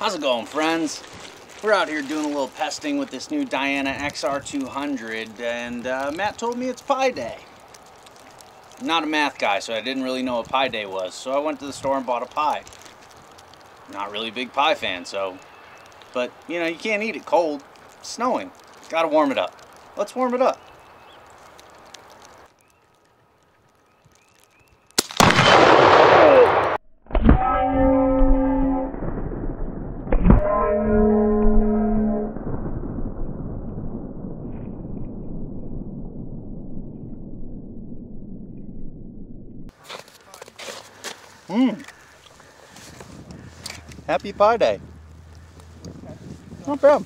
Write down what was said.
How's it going, friends? We're out here doing a little pesting with this new Diana XR200, and uh, Matt told me it's Pi Day. I'm not a math guy, so I didn't really know what Pi Day was, so I went to the store and bought a pie. Not really a big pie fan, so... But, you know, you can't eat it cold. It's snowing. Gotta warm it up. Let's warm it up. Mmm. Happy Pi Day. No problem.